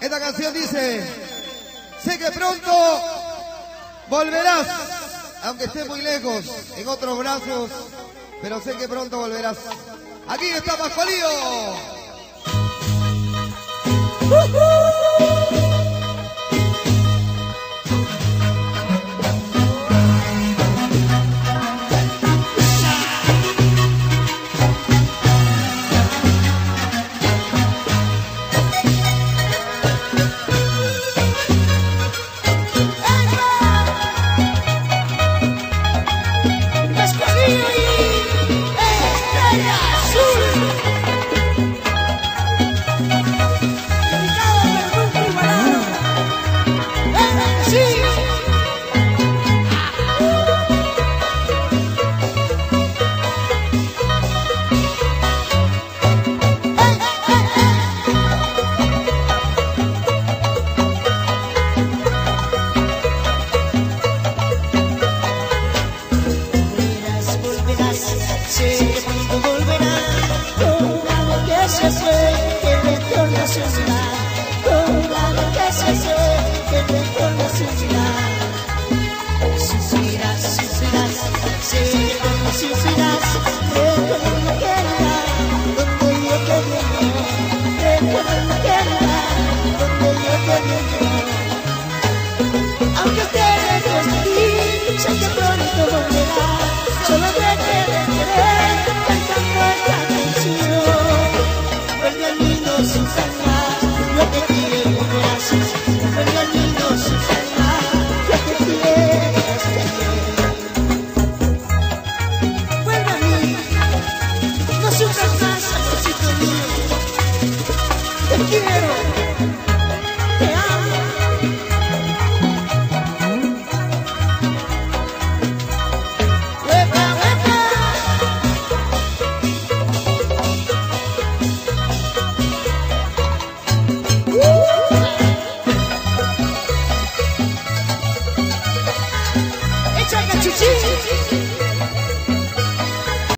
Esta canción dice, sé que pronto volverás, aunque esté muy lejos, en otros brazos, pero sé que pronto volverás. Aquí está Pascualío. Sé que pronto volverás. Amor que se fue, que retorna a su ciudad. Amor que se fue, que retorna a su ciudad. Sufrirás, sufrirás, sé que pronto sufrirás. Recuerda que era donde yo te vi. Recuerda que era donde yo te vi. Aunque esté lejos de ti,